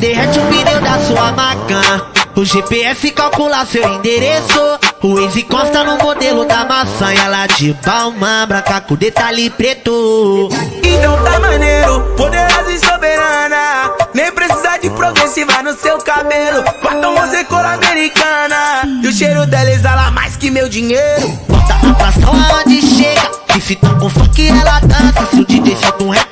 derrete o pneu da sua macan. O GPS calcula seu endereço. O Waze consta no modelo da maçã. E ela de palma branca com detalhe preto. Então tá maneiro, poderosa e soberana. Nem precisa de progressiva no seu cabelo. Batom você cor americana. E o cheiro dela exala mais que meu dinheiro. Bota a atração aonde chega. E se tá com funk, ela dança. Se o DJ solta um rap,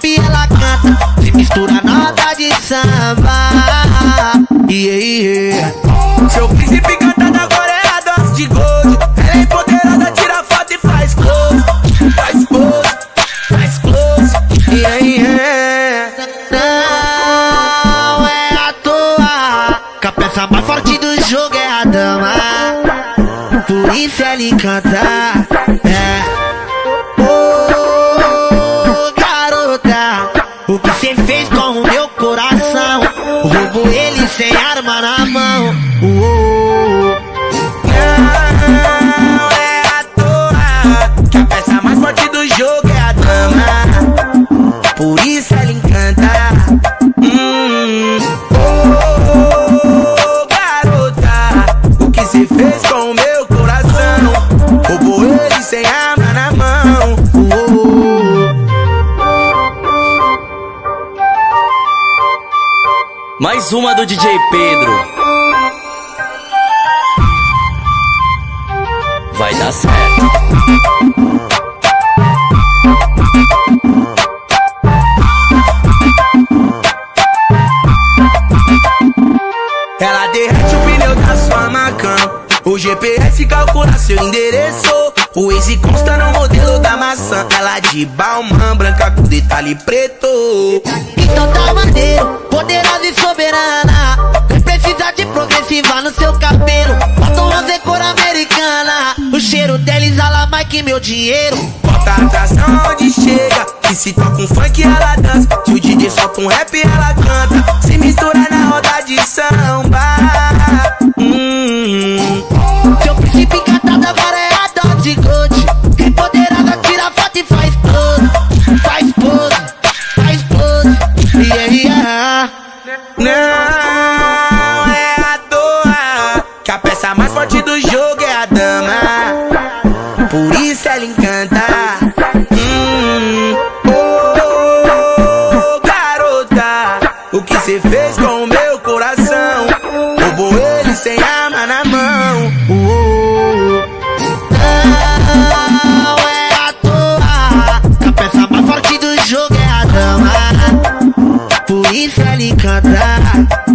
Por isso ela encanta. É. Ô garota, o que cê fez com o meu coração? Roubou ele Mais uma do DJ Pedro. Vai dar certo. Ela derrete o pneu da sua Macan. O GPS calcula seu endereço. O Waze consta no modelo da maçã. Ela de Balmain, branca com detalhe preto. Então tá maneiro, poderosa e soberana. Nem precisa de progressiva no seu cabelo. Batom rosa cor americana. O cheiro dela exala mais que meu dinheiro. Bota a atração onde chega. E se toca um funk, ela dança. Se o DJ solta um rap, ela canta. Se mistura na roda de samba. Encanta. Hum, oh, garota, o que cê fez com o meu coração? Roubou ele sem arma na mão. Uou. Não é à toa a peça mais forte do jogo é a dama. Por isso ela encanta.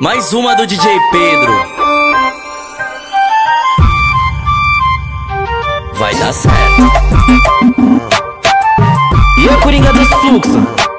Mais uma do DJ Pedro. Vai dar certo. E a Coringa dos Fluxo?